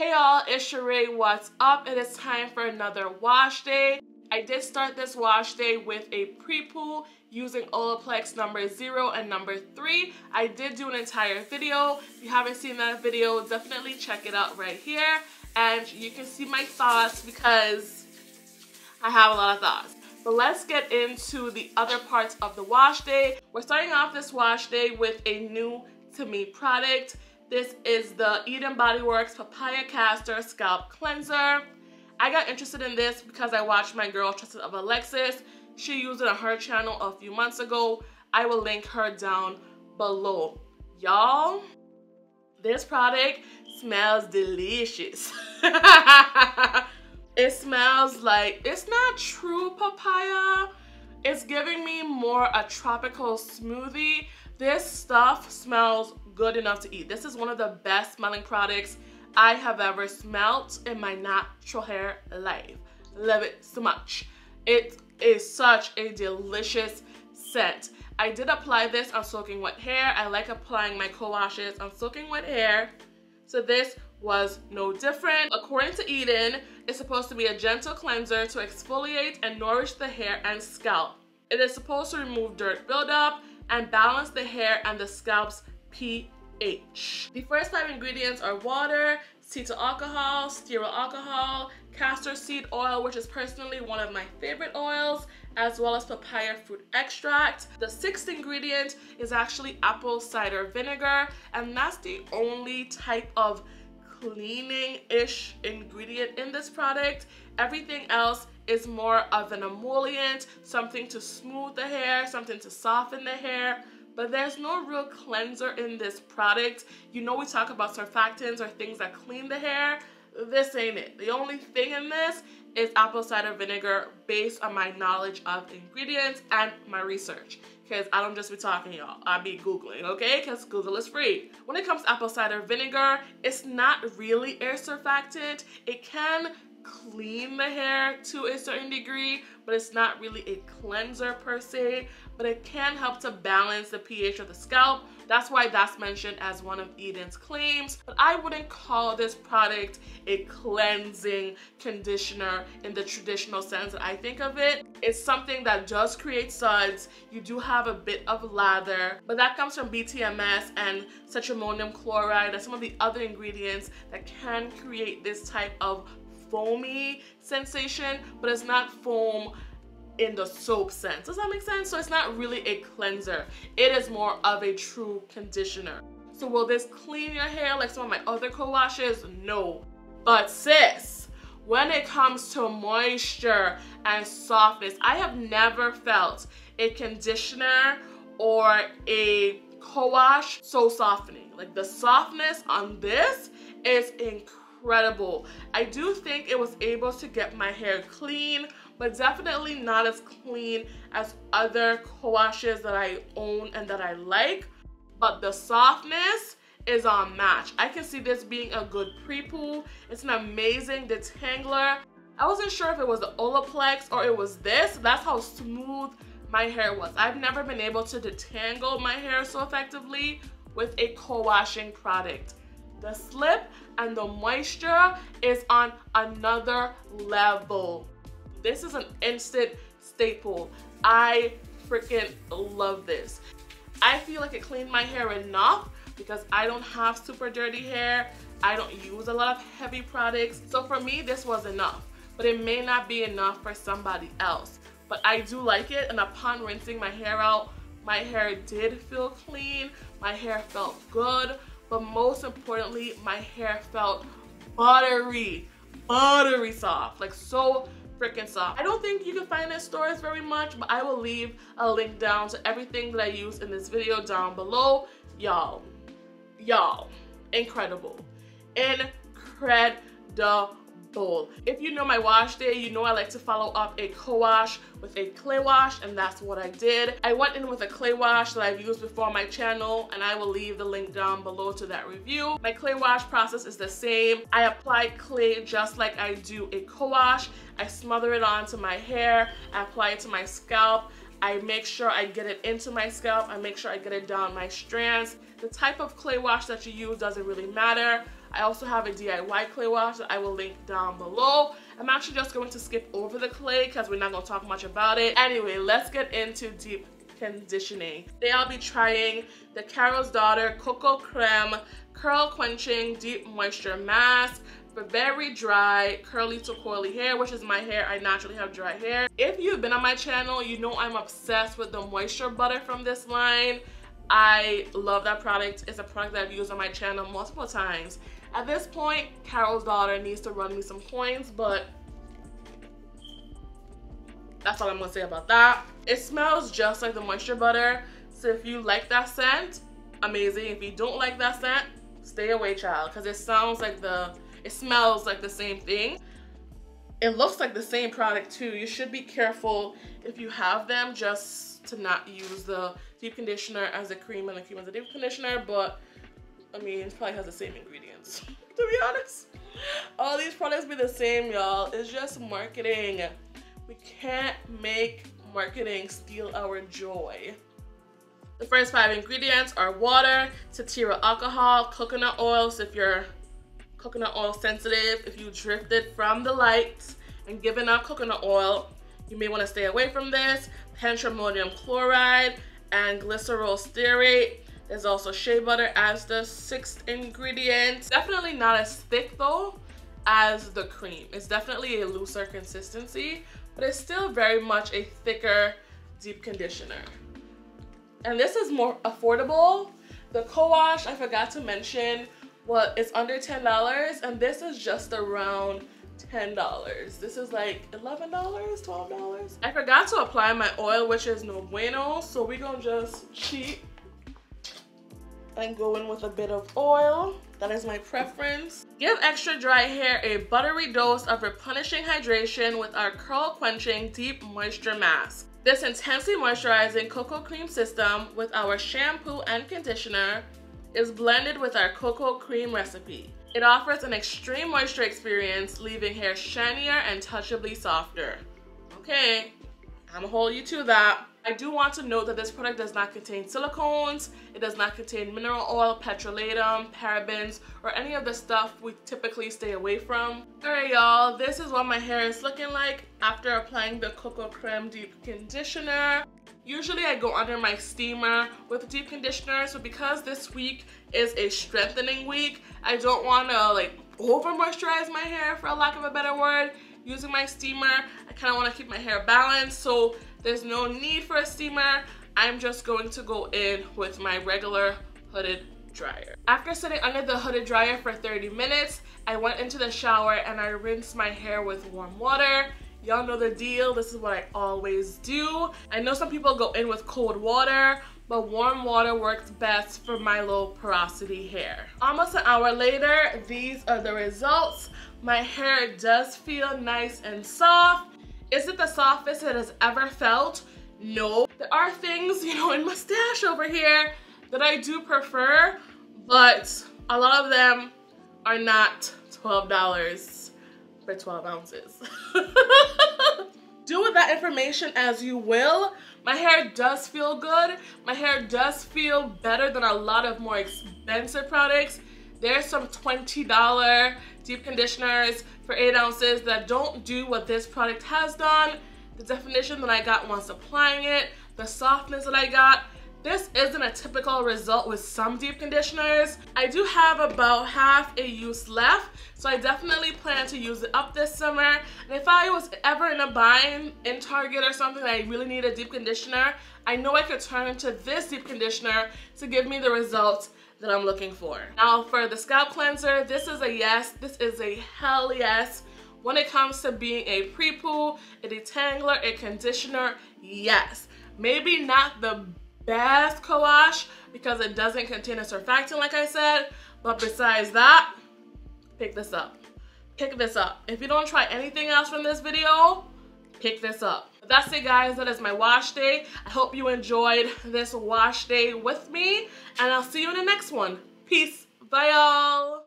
Hey y'all, it's SheRea. What's up? It is time for another wash day. I did start this wash day with a pre-poo using Olaplex number 0 and number 3. I did do an entire video. If you haven't seen that video, definitely check it out right here. And you can see my thoughts because I have a lot of thoughts. But let's get into the other parts of the wash day. We're starting off this wash day with a new to me product. This is the Eden Body Works Papaya Castor Scalp Cleanser. I got interested in this because I watched my girl Trusted of Alexis. She used it on her channel a few months ago. I will link her down below. Y'all, this product smells delicious. it smells like, it's not true papaya. It's giving me more a tropical smoothie. This stuff smells good enough to eat. This is one of the best smelling products I have ever smelt in my natural hair life. Love it so much. It is such a delicious scent. I did apply this on soaking wet hair. I like applying my co-washes on soaking wet hair. So this was no different. According to Eden, it's supposed to be a gentle cleanser to exfoliate and nourish the hair and scalp. It is supposed to remove dirt buildup, and balance the hair and the scalp's pH. The first five ingredients are water, cetyl alcohol, stearyl alcohol, castor seed oil, which is personally one of my favorite oils, as well as papaya fruit extract. The sixth ingredient is actually apple cider vinegar, and that's the only type of cleaning-ish ingredient in this product. Everything else is more of an emollient, something to smooth the hair, something to soften the hair, but there's no real cleanser in this product. You know we talk about surfactants or things that clean the hair. This ain't it. The only thing in this is apple cider vinegar based on my knowledge of ingredients and my research. Because I don't just be talking, y'all. I be Googling, okay? Because Google is free. When it comes to apple cider vinegar, it's not really a surfactant. It can clean the hair to a certain degree, but it's not really a cleanser per se, but it can help to balance the pH of the scalp. That's why that's mentioned as one of Eden's claims, but I wouldn't call this product a cleansing conditioner in the traditional sense that I think of it. It's something that does create suds. You do have a bit of lather, but that comes from BTMS and cetrimonium chloride and some of the other ingredients that can create this type of foamy sensation, but it's not foam in the soap sense. Does that make sense? So it's not really a cleanser. It is more of a true conditioner. So will this clean your hair like some of my other co-washes? No. But sis, when it comes to moisture and softness, I have never felt a conditioner or a co-wash so softening. Like the softness on this is incredible incredible. I do think it was able to get my hair clean, but definitely not as clean as other co-washes that I own and that I like. But the softness is on match. I can see this being a good pre-poo. It's an amazing detangler. I wasn't sure if it was the Olaplex or it was this. That's how smooth my hair was. I've never been able to detangle my hair so effectively with a co-washing product. The slip and the moisture is on another level. This is an instant staple. I freaking love this. I feel like it cleaned my hair enough because I don't have super dirty hair. I don't use a lot of heavy products. So for me, this was enough, but it may not be enough for somebody else. But I do like it and upon rinsing my hair out, my hair did feel clean. My hair felt good but most importantly, my hair felt buttery, buttery soft, like so freaking soft. I don't think you can find it in stores very much, but I will leave a link down to everything that I use in this video down below. Y'all, y'all, incredible, incredible bowl. If you know my wash day, you know I like to follow up a co-wash with a clay wash and that's what I did. I went in with a clay wash that I've used before on my channel and I will leave the link down below to that review. My clay wash process is the same. I apply clay just like I do a co-wash. I smother it onto my hair, I apply it to my scalp, I make sure I get it into my scalp. I make sure I get it down my strands. The type of clay wash that you use doesn't really matter. I also have a DIY clay wash that I will link down below. I'm actually just going to skip over the clay because we're not going to talk much about it. Anyway, let's get into deep conditioning. Today I'll be trying the Carol's Daughter Cocoa Creme Curl Quenching Deep Moisture Mask for very dry, curly to coily hair, which is my hair. I naturally have dry hair. If you've been on my channel, you know I'm obsessed with the moisture butter from this line. I love that product. It's a product that I've used on my channel multiple times. At this point, Carol's daughter needs to run me some coins, but that's all I'm gonna say about that. It smells just like the moisture butter. So if you like that scent, amazing. If you don't like that scent, stay away, child, because it sounds like the, it smells like the same thing. It looks like the same product too. You should be careful if you have them just to not use the deep conditioner as a cream and the cream as a deep conditioner, but I mean, it probably has the same ingredients, to be honest. All these products be the same, y'all. It's just marketing. We can't make marketing steal our joy. The first five ingredients are water, cetearyl alcohol, coconut oil, so if you're coconut oil sensitive, if you drifted from the lights and given up coconut oil, you may want to stay away from this, behentrimonium chloride, and glycerol stearate. There's also shea butter as the sixth ingredient. Definitely not as thick though as the cream. It's definitely a looser consistency, but it's still very much a thicker deep conditioner. And this is more affordable. The co-wash, I forgot to mention, what it's under $10 and this is just around $10. This is like $11, $12. I forgot to apply my oil, which is no bueno, so we gonna just cheat and go in with a bit of oil. That is my preference. Give extra dry hair a buttery dose of replenishing hydration with our curl quenching deep moisture mask. This intensely moisturizing cocoa cream system with our shampoo and conditioner is blended with our cocoa cream recipe. It offers an extreme moisture experience, leaving hair shinier and touchably softer. Okay, I'm gonna hold you to that. I do want to note that this product does not contain silicones, it does not contain mineral oil, petrolatum, parabens, or any of the stuff we typically stay away from. Alright y'all, this is what my hair is looking like after applying the Cocoa Creme Deep Conditioner. Usually I go under my steamer with deep conditioner, so because this week is a strengthening week, I don't want to like over moisturize my hair for a lack of a better word using my steamer. I kind of want to keep my hair balanced, so there's no need for a steamer. I'm just going to go in with my regular hooded dryer. After sitting under the hooded dryer for 30 minutes, I went into the shower and I rinsed my hair with warm water. Y'all know the deal, this is what I always do. I know some people go in with cold water, but warm water works best for my low porosity hair. Almost an hour later, these are the results. My hair does feel nice and soft. Is it the softest it has ever felt? No. There are things, you know, in my stash over here that I do prefer, but a lot of them are not $12 for 12 ounces. do with that information as you will. My hair does feel good. My hair does feel better than a lot of more expensive products. There's some $20 deep conditioners for 8 ounces that don't do what this product has done. The definition that I got once applying it, the softness that I got, this isn't a typical result with some deep conditioners. I do have about half a use left, so I definitely plan to use it up this summer. And if I was ever in a bind in Target or something that I really need a deep conditioner, I know I could turn to this deep conditioner to give me the results that I'm looking for. Now for the scalp cleanser, this is a yes, this is a hell yes. When it comes to being a pre-poo, a detangler, a conditioner, yes. Maybe not the best co-wash because it doesn't contain a surfactant like I said, but besides that, pick this up. Pick this up. If you don't try anything else from this video, pick this up. That's it guys. That is my wash day. I hope you enjoyed this wash day with me and i'll see you in the next one. Peace. Bye y'all